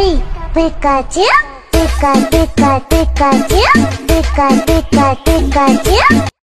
Pika Pikachu, Pika Pika Pikachu Pika Pika Pikachu.